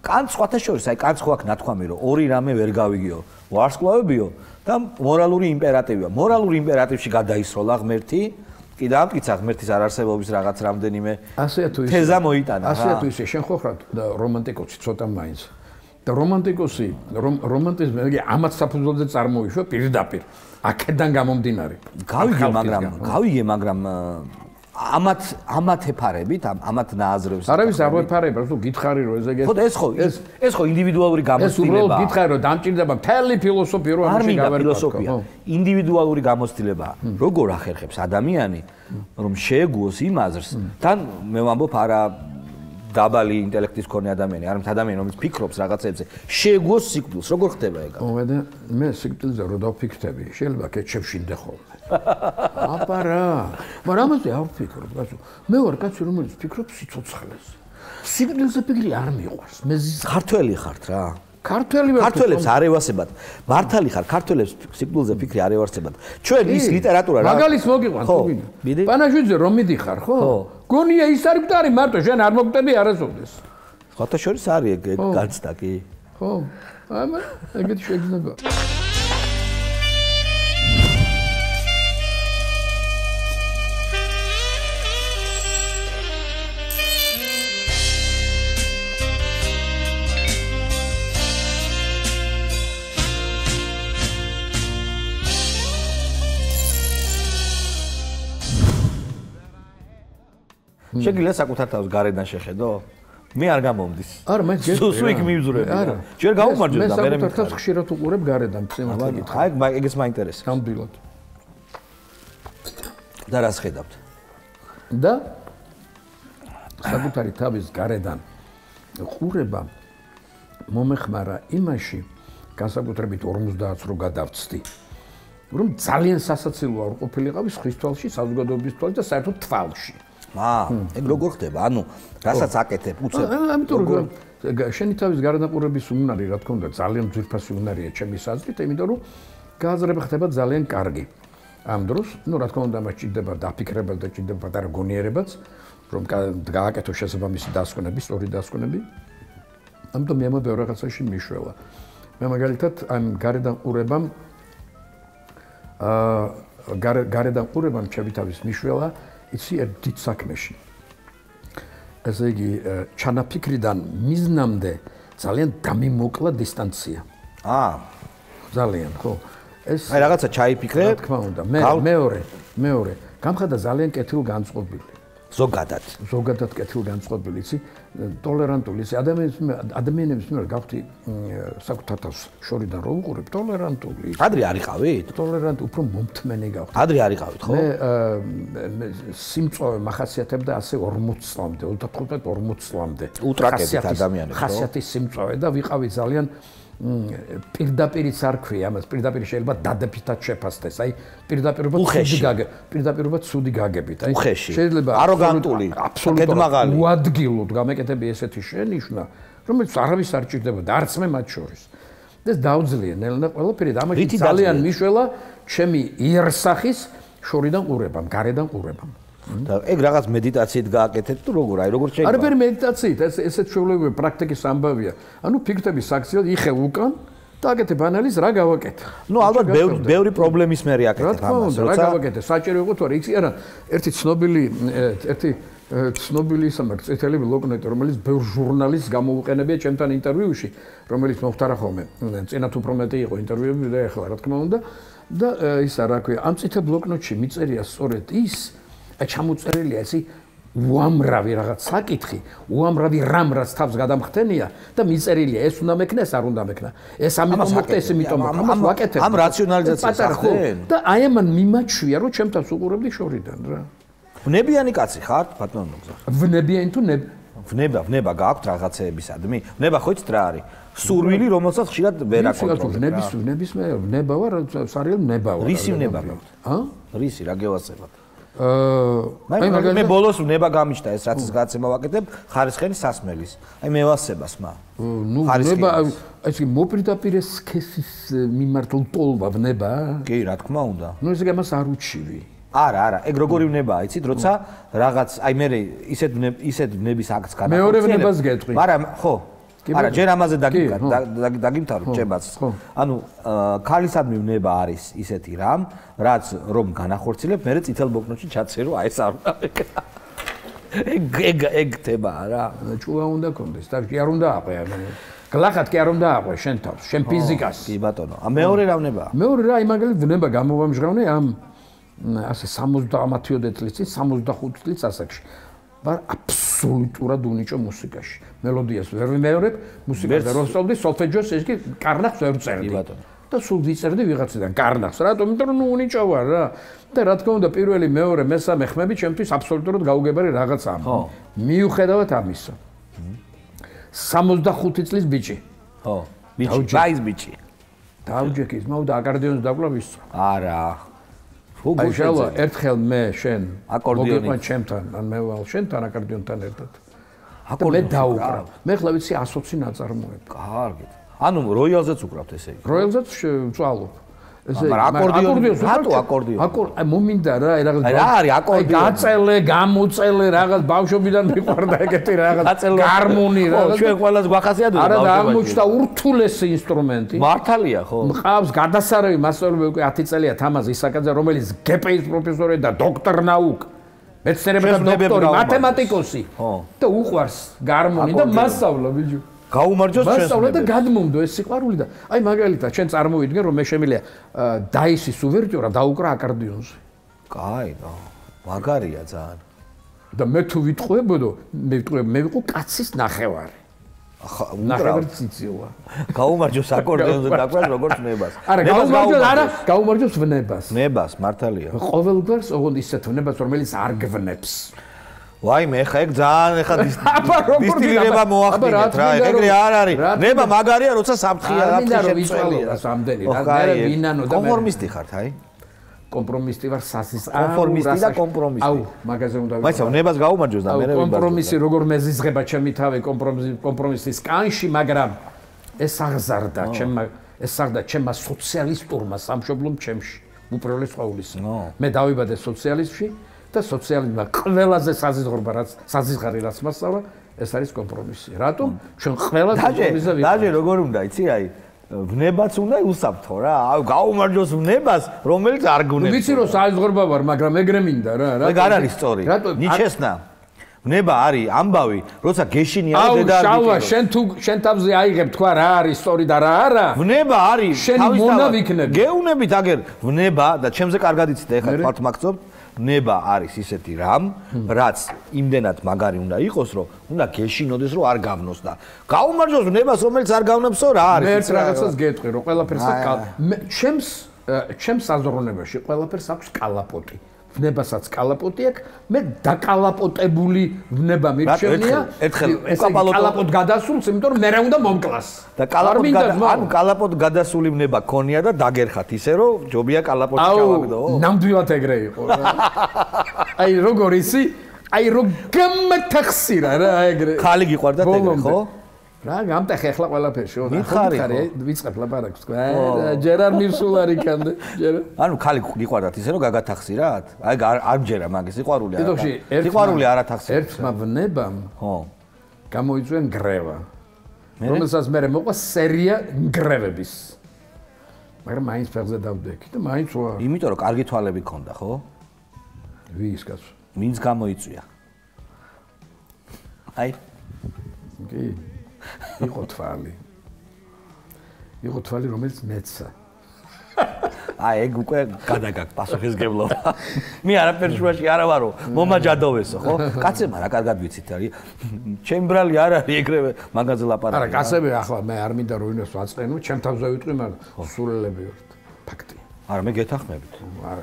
კანტ სხვათა შორის, აი კანტ ხო აქ ნათქვამი რომ ორი რამე ვერ გავიგიო. ვარსკვლავებიო და მორალური იმპერატივია. მორალური იმპერატივში გადაისროლა ღმერთი. კი დაამტკიცა ღმერთის არარსებობის რაღაც რამდენიმე ასეა თუ ისე თეზა მოიტანა. ასეა თუ ისე. შენ ხო ხარ რომანტიკოსი ცოტა მაინც. და რომანტიკოსი რომანტიზმი იგი ამათ საფუძველზე წარმოიშვა პირდაპირ. აქედან გამომდინარე. გავიგე მაგრამ გავიგე მაგრამ ამათ ამათ ეფარებით ამათ ნააზრებს არავის არ ეფარება თუ გითხარი რომ ესე ხო ეს ხო ეს ეს ხო ინდივიდუალური გამოცდილება ეს უბრალოდ გითხარი რომ დამჭირდება მთელი ფილოსოფია რომ ამაში გავერკვეთო ინდივიდუალური გამოცდილება როგორ ახერხებს ადამიანი რომ შეეგუოს იმ აზრს? თან მე ვამბობ არა დაბალი ინტელექტის მქონე ადამიანი, არ მთ ადამიანი, რომელიც ფიქრობს რაღაცებზე, შეეგუოს სიკვდილს, როგორ ხდება ეგ? ო, მე სიკვდილზე რო დავფიქრდები, შეიძლება კეთჩებში მდე ხოლმე. აბა რა. მაგრამ ამაზე არ ვფიქრობ, გასულ. მე ვარ კაცი, რომელიც ფიქრობს სიცოცხლეს. სიკვდილზე ფიქრი არ მიყვარს. მე ქართველი ხართ რა. ქართველი ვარ. ქართველებს არ ევასებათ. მართალი ხარ, ქართველებს სიკვდილზე ფიქრი არ ევასებათ. ჩვენ ის ლიტერატურა რა. მაგალის მოგიყვანთ გინდა. პანაშვიძე რომ მიდიხარ, ხო? გონია ის არ გტარი მარტო, შენ არ მოგტები არასოდეს. ხოთა შორის არის ეგ გაცდა კი. ხო. ამა ეგეთი შეიძლება. შეგიძლია საკუთარ თავს გარედან შეხედო? მე არ გამომდის. არა, მე ჯერ სულ იქ მივძვრები. არა, ჯერ გაუმარჯვე და მე მე საკუთარ თავს ხშირად უყურებ გარედან, წინათ გითხრა. აი, ეგეც მაინტერესებს. გამბილოთ. და რას ხედავთ? და საკუთარი თავის გარედან ყურება მომეხმარა იმაში, განსაკუთრებით 50-ს რო გადავწდი. რომ ძალიან სასაცილოა რომ ყოფილიყავი ხრის თვალში, საზოგადოების თვალში და საერთოდ თვალში. აა ეგ როგორ ხდება? ანუ რასაც აკეთებ, უცებ. ამიტომ რომ შენი თავის გარდაყურების უნარი, რა თქმა უნდა, ძალიან ძვირფასი უნარია ჩემი საზრით, იმიტომ რომ გააზრება ხდება ძალიან კარგი. ამ დროს, ну, რა თქმა უნდა, მას ჭირდება დაფიქრება და ჭირდება პატარა გონიერებაც, რომ გააკეთო შესაბამისი დასკვნები, სწორი დასკვნები. ამიტომ მე მომდეო რაღაცაში მიშველა. მე მაგალითად ამ გარედან ყურებამ აა გარედან ყურებამ ჩებითავის მიშველა იცი ერთ დიდ საქმეში. ესე იგი ჩანაფიქრიდან მიზნამდე ძალიან დამიმოკლა დისტანცია. აა ძალიან ხო. ეს აი რაღაცა ჩაიფიქრე? რა თქმა უნდა. მე მეორე, მეორე. გამხადა ძალიან კეთილგანწყობილი. ზოგადად. ზოგადად კეთილგანწყობილი, იცი? ტოლერანტული, იცი? ადამიანის ადამიანების მიერ გავხდი საკუთარ თავს შორიდან რო უყურებ, ტოლერანტული. ადრე არიყავით? ტოლერანტ უფრო მომთმენი გავხდი. ადრე არიყავით, ხო? მე სიმწოვე מחასიათებდა ასე 40 წლამდე, 35-40 წლამდე. უტრაკებით ადამიანებს, ხო? ხასიათის სიმწოვე და ვიყავი ძალიან პირდაპირიც არ ქვია ამას პირდაპირ შეიძლება დადებითად შეფასდეს აი პირდაპირობა ცუდი გაგე პირდაპირობა ცუდი გაგებით აი შეიძლება აროგანტული აბსოლუტურად უადგილოდ გამეკეთები ესეთი შენიშვნა რომელიც არავის არ ჭირდებოდა არც მე მათ შორის. და დაუძლია ნელა ყველაფერი და ამაში ძალიან მიშველა ჩემი იერსახის შორიდან ყურებამ გარედან ყურებამ და ეგ რაღაც მედიტაციით გააკეთეთ თუ როგორ აი როგორ შეიძლება? არაფერი მედიტაციით, ეს ესეთ შეულებრივი პრაქტიკის ამბავია. ანუ ფიქრდები საქციელად იხე უკან და აკეთებ ანალიზ რა გავაკეთე. ნუ ალბათ ბევრი ბევრი პრობლემის მერი აკეთებ ამას, როცა რა გავაკეთე? საჭირო იყო თუ არა, იცი არა, ერთი ცნობილი ერთი ცნობილი სამაკ წითელი ბლოკნოტი, რომელიც ბევრ ჟურნალისტს გამოუყენებია ჩემთან ინტერვიუში, რომელიც მოხდარა ხოლმე. წინათ უფრო მეტი იყო ინტერვიუები და ეხლა რა თქმა უნდა და ისა რა ქვია, ამ წითელ ბლოკნოტში მიწერია სწორედ ის და ჩამოწერილია ესი უამრავი რაღაც საკითხი, უამრავი რამ რაც თავს გადამხდენია და მიწერილია ეს უნდა მექნა, ეს არ უნდა მექნა. ეს ამიტომ მოხდა ეს იმიტომ ამას ვაკეთებ. ამ რაციონალიზაციას ახდენ. და აი ამან მიმაჩვია რომ ჩემთან უყურებდი შორიდან რა. ვნებიანი კაცი ხარ, ბატონო გზა. ვნებიანი თუ ნებ ვნება, ვნება გააქვთ რაღაცეებისადმი? ვნება ხო იცით რა არის? სურვილი, რომელსაც ხშირად ვერ აკონტროლებ. ვნების ვნების მე ვნება ვარ, სარიელ ვნება ვარ. რისი ვნება გაქვთ? ა? რისი რა გევასებათ? აა აი მაგალითად მე ბოლოს ნება გამიჩნდა ეს რაც გაცემა ვაკეთებ ხარისხენის სასმელის. აი მე ვასებას მა. ნუ ნება ეს კი მოპირდაპირე სქესის მიმართულ ტოლვა ვნება? კი, რა თქმა უნდა. ნუ ესე გამას არ უჩივი. არა, არა, ეგ როგორი ვნებაა, იცით, როცა რაღაც აი მე ისეთ ისეთ ვნების აქტს განახორციელებ. მეორე ვნებას გეტყვი. მაგრამ ხო, არა, ჯერ ამაზე დაგიმთავრებ ჩემაც. ანუ ქალისადმი ვნება არის ისეთი რამ, რაც რომ განახორციელებ, მე წითელ ბოკნოში ჩაწერო, აი ეს არ უნდა ეგ ეგ ეგ თება რა. ჭუა უნდა კონდეს, და კი არ უნდა აყვე. გლახად კი არ უნდა აყვე შენ თავს, შენ ფიზიკას. კი ბატონო. ა მეორე რა ვნება? მეორე რა, იმაგალით ვნება გამოვამჟღავნე ამ ასე 70-ათიოდე წლის წინ 65 წლის ასაკში. ვარ აბსოლუტურად უნიჭო მუსიკაში. მელოდიას ვერ ვიმეორებ, მუსიკას ვერ ვსწავლდი, სოლფეჯოს ეს კი კარნახს ვერ წერდი. ბატონო. და სულ ვიწერდი ვიღაციდან კარნახს, რატომ? იმიტომ რომ უნიჭო ვარ რა. და რა თქმა უნდა, პირველი, მეორე, მესამე ხმები ჩემთვის აბსოლუტურად გაუგებარი რაღაცაა. ხო. მიუხედავად ამისა. 65 წლის ბიჭი. ხო. ბიჭი, ბაის ბიჭი. დაუჯექის, მოუდა აკარდიონს დაკლავის. არა. აი შალა ერთხელ მე შენ აკორდიონი. მოგიყვან ჩემთან ან მე ვალ შენთან აკორდიონთან ერთად. აკორდიონი მე დაუკრავ მე ხლა ვიცი 120 ნაწარმოები. კარგი. ანუ როიალზეც უკრავთ ესე იგი როიალზეც ვწვალობ ესე აკორდიონი რატო აკორდიონი აკორდიონი მომინდა რა რაღაც რა არის აკორდიონი გაწელე გამოწელე რაღაც ბავშვობიდან მიყვარდა ეგეთი რაღაც გარმონი რაღაც ჩვენ ყველას გვახასიათებს არა და აღმოჩნდა ურთულესი ინსტრუმენტი. მართალია ხო? მყავს გადასარევი მასწავლებელი უკვე 10 წელია თამაზ ისაკაძე რომელიც გპის პროფესორი და დოქტორ ნაუკ მეცნიერებათა დოქტორი მათემატიკოსი ხო. და უყვარს გარმონი და მასწავლა ბიჭო გაუმარჯოს ჩვენს მასწავლა და გადმომდო ეს სიყვარული და აი მაგალითად ჩვენ წარმოვიდგენ რომ მე შემიძლია დაისის უვერტიურა დაუკრა აკარდიონზე. კაი და მაგარია ძალიან. და მე თუ ვიტყვებოდო მე ვიტყვებ მე ვიყო კაცის ნახევარი. ახლა ნახევარი ციციოა. გაუმარჯოს აკორდიონზე დაკვარ როგორც ნებას. არა გაუმარჯოს არა გაუმარჯოს ვნებას. ნებას მართალია. ყოველგვარს ოღონდ ისეთ ვნებას რომელიც არ გვნებს. ვაი მე ხა ეგ ძალიან ეხა დისტილირება მოახდინეთ რა ეგრე არ არის. ნება მაგარია როცა სამთხია აფხი შეწველია სამდენი რა მე ვინანო და კონფორმისტი ხართ აი კომპრომისტი ვარ სასის კონფორმისტი და კომპრომისტი. აუ მაგაზე უნდა ვაიცავ ნებას გაუმარჯოს და მე ვიბარდო კომპრომისი როგორ მეზიზღება ჩემი თავი კომპრომისი კომპრომისის კანში მაგრამ ეს აღზარდა ჩემ ეს აღზარდა ჩემმა სოციალისტურმა სამშობლომ ჩემში უპირველეს ყოვლისა. მე დავიბადე სოციალიზმში და სოციალიზმმა ყველაზე საზღვრება რაც საზღარი რაც მასწავლა, ეს არის კომპრომისი. რატომ? ჩვენ ყველა კომპრომისზე დაჟე როგორ უნდა იცი აი ვნებაც უნდა უსაფრთხო რა აი გაუმარჯოს ვნებას რომელიც არ ნუ გუნებს ვიცი რომ საზღვრება ვარ, მაგრამ ეგრე მინდა რა. ეგ არ არის სწორი ნიჩესნა ვნება არის ამბავი როცა გეშინია აუ დედა არ შალვა გიჭიროს. შენ თუ შენ თავზე აიღებ თქვა რა არის სწორი და რა არა ვნება არის შენი თავისთავად. მონა ვიქნები. გეუნებით აგერ ვნება და ჩემზე კარგად იცით ეხლა თქვათ მაგწობ ნება არის ისეთი რამ რაც იმდენად მაგარი უნდა იყოს რომ უნდა გეშინოდეს რომ არ გავნოს და გაუმარჯოს ნებას რომელიც არ გავნებსო რა არის? მე რა, რაღაცას გეტყვი რომ ყველაფერს აი, კალ მე ჩემს ჩემს საზრუნებაში ყველაფერს აქვს კალაპოტი ვნებასაც კალაპოტი აქვს. მე დაკალაპოტებული ვნება მირჩენია ერთხელ- ერთხელ ეს უკაპალოტო- კალაპოტ გადასულს იმიტომ რომ მე რა უნდა მომკლას. და კალაპოტ ანუ კალაპოტ გადასული ნება ქონია და დაგერხათ. ისე რომ ჯობია კალაპოტი აუ ჩავაგდო ნამდვილად ეგრე იყო რა. აი როგორ ისი? აი რო გამთახსირა რა ეგრე. ხალი გიყვარდა ეგრე ხო რა გამტეხე ახლა ყველაფერში ხო მითხარი, ხო? ვიწყებ ლაპარაკს თქვა ჯერ არ მივსულ არ იქამდე ჯერ ანუ ხალი გიყვარდათ ისე რომ გაგათახსირათ აი არ მჯერა მაგის სიყვარული არა ერთმა- სიყვარული არ ათახსირა ერთმა ვნებამ ხო გამოიწვია ნგრევა რომელსაც მე მოყვა სერია ნგრევების მაგრამ მაინც ფეხზე დავდექი და მაინც ვარ. იმიტომ რომ კარგი თვალები ქონდა ხო? ვის კაცო ვინც გამოიწვია. აი. კი იყო თვალი. იყო თვალი რომელიც მეცა აი ეგ უკვე გადაგაკ პასუხისგებლობა მე არაფერ შუაში არა ვარო მომაჯადოვესო ხო? კაცებმა რა კარგად ვიცით არის ჩემბრალი არ არის ეგრევე არა ლაპარაკი. კაცები ახლა მე არ მინდა რომ ვინოს ვაწყენო ჩემ თავზე ვიტყვი მაგრამ სულელები ვართ. ფაქტია არა მე გეთახმებით. არა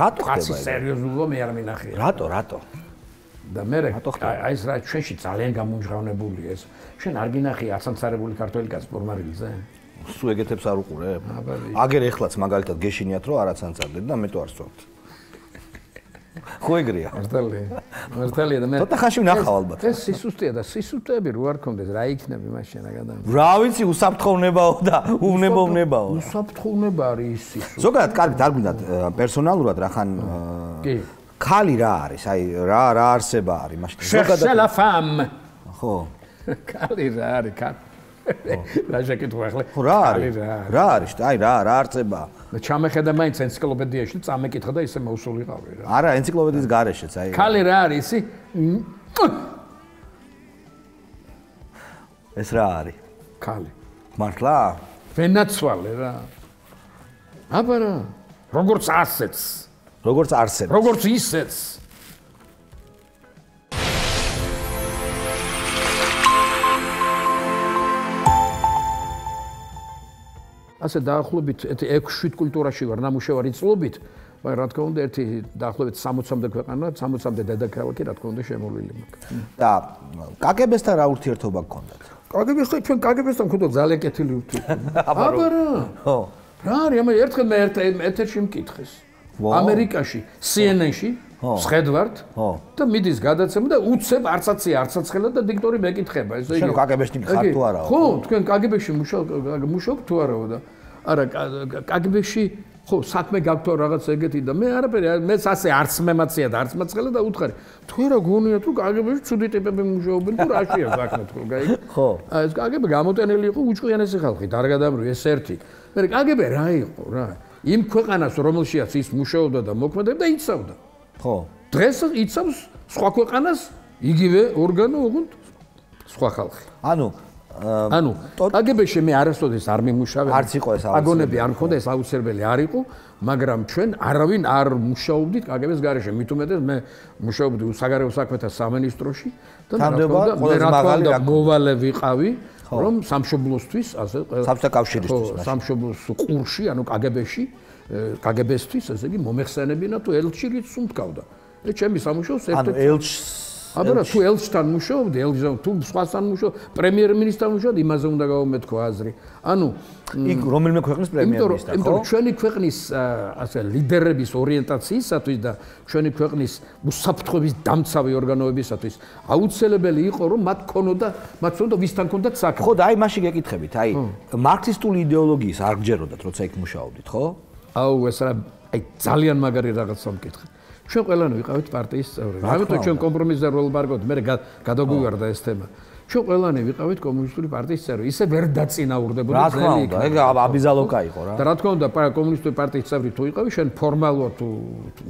რატო კაცი ხდება ეგ? სერიოზულობა მე არ მინახია. რატო რატო და მე აი ეს რა ჩვენში ძალიან გამუნჯღავნებული ეს. შენ არ გინახია აცანცარებული ქართველი კაცი ფორმარილზე სულ ეგეთებს არ უყურებ აგერ ეხლაც მაგალითად გეშინიათ რომ არაცანცარდეთ და მე თუ არ სწორთ. ხო ეგრეა. მართალია მართალია და მე ცოტა ხანში ვნახავ ალბათ. ეს სისუსტეა და სისუსტეები რო არ კონდეს რა იქნები მაშინ რა გადამი რა ვიცი უსაფრთხოვნებაო და უვნებოვნებაო. უსაფრთხოუნება არის ის სისუსტე ზოგადად კარგი არ გვინდათ ა, პერსონალურად რახან ა, კი ხალი რა არის? აი რა რა არსება არის მაშინ? Chercher la femme ხო. კალი რა არის კალი რა შეკითხვა ახლა? ხო რა არის? რა არის? აი რა რა არწება და ჩამეხედა მაინც ენციკლოპედიაში წამეკითხა და ისე მოусულიყავი რა. არა ენციკლოპედიის გარეშეც აი კალი რა არის ისი? ეს რა არის? კალი მართლა? ვენაცვალე რა. აბა რა როგორც ასეც როგორც არსება როგორც ისეც. ასე დაახლოებით 6-7 კულტურაში ვარ ნამუშევარი წლობით მაგრამ რა თქმა უნდა ერთი დაახლოებით 60-მდე ქვეყანა 60-მდე დედაქალაქი რა თქმა უნდა შემოვლილი მაქვს. და კაკებესთან რა ურთიერთობა გქონდათ? კაგებესთან ჩვენ კაგებესთან ხუთო ძალიან კეთილი ურთიერთობა. აბა რა? ხო. რა არის? ამე ერთხელ მე ერთ ეთერში მკითხეს. ამერიკაში CNN-ში ხო. სხედვართ ხო. და მიდის გადაცემა და უცებ არცაცი არცაცხელა და დიქტორი მეკითხება ესე შენ KGB-ში ხარ იგი- თუ არაო? ხო თქვენ KGB-ში მუშაობ მუშაობ თუ არაო და არა KGB-ში ხო საქმე გაქვთ რაღაც ეგეთი და მე არაფერი მეც ასე არც მემაცია და არც მაცხელა და უთხარი თუ რა გონია თუ KGB-ში ცუდი ტიპები მუშაობენ თუ რაშია საქმე თქვენ გაიგე ხო. ეს KGB გამოტენილი იყო უჭყიანესი ხალხი და არ გადამრვი ეს ერთი მე KGB რა იყო რა იმ ქვეყანას რომელშიაც ის მუშაობდა და მოქმედებდა იცავდა. ხო. დღეს იცავს სხვა ქვეყანას იგივე ორგანო ოღონდ სხვა ხალხი. ანუ ანუ KGB-ში მე არასოდეს არ მიმუშავე. არც იყო ეს აუცილებელი. აგონები არ მქონდა ეს აუცილებელი არ იყო მაგრამ ჩვენ არავინ არ მუშაობდით KGB-ს გარეშე. მით უმეტეს მე მუშაობდი საგარეო საქმეთა სამინისტროში და რა თქმა უნდა, მე რა თქმა უნდა მოვალე ვიყავი რომ სამშობლოსთვის ასე საბჭოთა კავშირისთვის სამშობლოს ყურში ანუ KGB-ში KGB-ისთვის ესე იგი მომეხსენებინა თუ ელჩირიც უმტკავდა ეს ჩემი სამუშაოს ანუ ერთ-ერთი ელჩ აბა რა თუ ელჩთან მუშაობდი ელჩთან თუ სხვასთან მუშაობ პრემიერ-მინისტრთან მუშაობდი იმაზე უნდა გავუმეთქო აზრი. ანუ იქ რომელიმე ქვეყნის რომ პრემიერ-მინისტრი იმიტომ ხო? რომ ჩვენი ქვეყნის ასე ლიდერების ორიენტაციისათვის და ჩვენი ქვეყნის უსაფრთხოების დამცავი ორგანოებისათვის აუცილებელი იყო რომ მათ ქონოდა მათ უნდა ვისთან ქონდათ საქმე. ხო და აი მაშინ გეკითხებით აი მარქსისტული იდეოლოგიის არ გჯეროდათ როცა იქ მუშაობდით ხო? აუ ეს რა აი ძალიან მაგარი რაღაცა მკითხე. ჩვენ ყველანი ვიყავით პარტიის წევრები. ამიტომ ჩვენ კომპრომისზე როლ მარგოთ, მე გადაგვივარდა ეს თემა. ჩვენ ყველანი ვიყავით კომუნისტური პარტიის წევრები. ისე ვერ დაწინაურდებოდი ძელი. რა თქმა უნდა, ეგ აბიზალოკა იყო რა. და რა თქმა უნდა, კომუნისტური პარტიის წევრი თუ იყავი, შენ ფორმალურად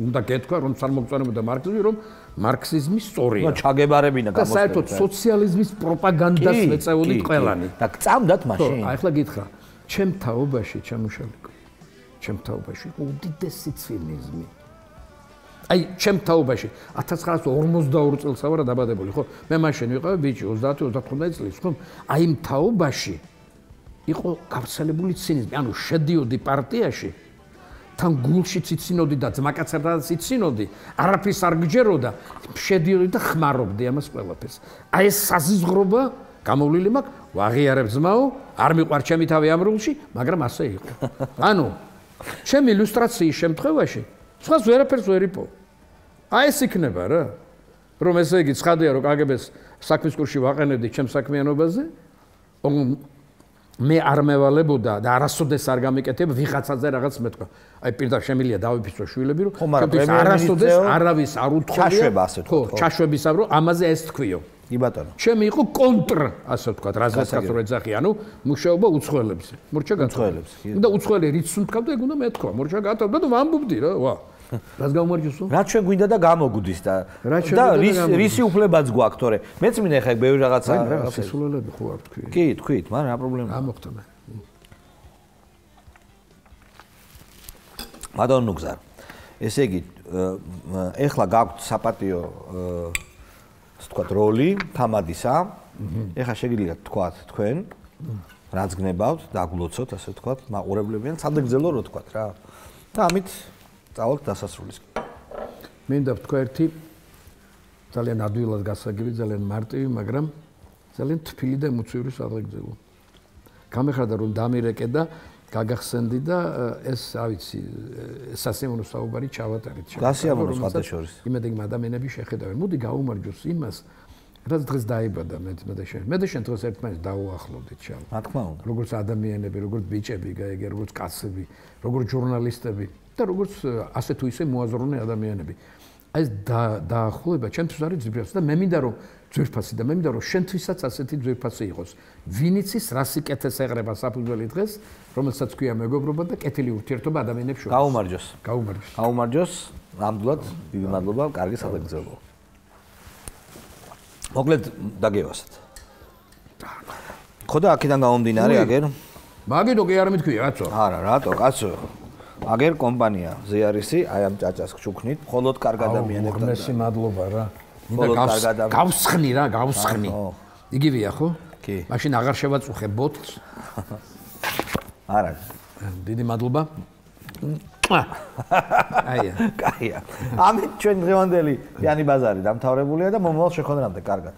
უნდა გეთქვა, რომ წარმოგწონებოდა მარქსიზმი, რომ მარქსიზმი სწორია. და ჩაგებარებინა გამოსწორდა. და საერთოდ სოციალიზმის პროპაგანდას მეწეოდით ყველანი. და წამდათ მაშინ. აი ახლა გითხრა, ჩემ თაობაში, ჩემუშალიკო. ჩემ თაობაში უდიდესი ცინიზმი. აი, ჩემ თაობაში 1942 წელს ვარ დაბადებული, ხო? მე მაშინ ვიყავი ბიჭი 30-35 წლის, ხო? აი, იმ თაობაში იყო გავრცელებული ცინიზმი, ანუ შედიოდი პარტიაში თან გულში ციცინოდი და ძმაკაცებთან ციცინოდი, არაფერს არ გჯეროდა, შედიოდი და ხმარობდი ამას ყველაფერს. აი ეს საზიზღრობა გამოვლილი მაქვს, ვაღიარებ ძმაო, არ მიყვარ ჩემი თავი ამრულში, მაგრამ ასე იყო. ანუ ჩემი ილუსტრაციის შემთხვევაში სხვა ვერაფერს ვერ იპო. აი ეს იქნება რა. რომ ესე იგი ცხადია რომ კგბ-ს საქმის კურსში ვაყენებდი ჩემ საქმიანობაზე. მე არ მევალებოდა და არასოდეს არ გამიკეთებ ვიღაცაზე რაღაც მეთქვა. აი პირდაპირ შემილია დავიფიცო შვილები რომ არასოდეს არავის არ უთხოვია. ჩაშვება ასე თქო. ხო, ჩაშვებისა რომ ამაზე ეს თქვიო. კი ბატონო. ჩემი იყო კონტრ, ასე ვთქვა, რაზეც რო ეძახი, ანუ მუშაობა უცხოელებს. მორჩა გაწოელებს. და უცხოელი რიც უნთქავდა, ეგ უნდა მეთქვა. მორჩა გათავდა და ვამბობდი რა, ვა. რას გამომარჯოსო? რა ჩვენ გვინდა და გამოგვდის და და რის რისი უფლებაც გვაქვს თორე მეც მინე ხა ბევრი რაღაცა რა სისულელები ხო არ თქვი? კი, თქვით, მაგრამ რა პრობლემაა? ამოხტა მე. მადონ ნუგზარ. ესე იგი, ეხლა გაქვთ საპატიო ასე თქვა როლი თამადისა. ეხლა შეგიძლიათ თქვათ თქვენ რაც გნებავთ, დაგლოცოთ ასე თქვა, მაყურებლებიან, სადაგძელო რო თქვათ რა. და ამით წავალთ დასასრულისკენ. მინდა ვთქვა ერთი ძალიან ადვილად გასაგები, ძალიან მარტივი, მაგრამ ძალიან თბილი და ემოციური სადღეგრძელო. გამეხარდა რომ დამირეკე და გაგახსენდი და ეს, რა ვიცი, სასიმონო საუბარი ჩავატარეთ. გასიამოვნო სხვადასხვა. იმედი იმ ადამიანები შეხედავენ. მოდი გაუმარჯოს იმას, რაც დღეს დაიბადა მე მე და შენ. მე და შენ დღეს ერთმანეთს დაუახლოვდით შენ. რა თქმა უნდა. როგორც ადამიანები, როგორც ბიჭები, გაიგე, როგორც კაცები, როგორც ჟურნალისტები. და როგორც ასე თუ ისე მოაზროვნე ადამიანები. აი ეს დაახლოება ჩემთვის არის ძვირფასი და მე მინდა რომ ძვირფასი და მე მინდა რომ შენთვისაც ასეთი ძვირფასი იყოს. ვინიცის რასიკეთეს ეღრება საფუძველი დღეს, რომელსაც ქვია მეგობრობა და კეთილი ურთიერთობა ადამიანებს შორის. გაუმარჯოს. გაუმარჯოს. გაუმარჯოს. ნამდვილად დიდი მადლობა, კარგი საფუძველი. მოკლედ დაგევასეთ. ხო და აქედან გამომდინარე აგერ? მაგიტო კი არ მithქვია, კაცო. არა, რატო, კაცო? აგერ კომპანია ზეარისი აი ამ ჭაჭას გჩუქნით მხოლოდ კარგ ადამიანებთან და მადლობა რა. მინდა გავსხნი რა გავსხნი. იგივეა ხო? კი. მაშინ აღარ შევაწუხე ბოთლს. არა. დიდი მადლობა. აია. კაია. ამით ჩვენ დღევანდელი იანი ბაზარი დამთავრებულია და მომავალ შეხვედრამდე კარგად